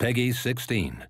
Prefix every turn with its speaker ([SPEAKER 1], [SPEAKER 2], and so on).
[SPEAKER 1] Peggy 16.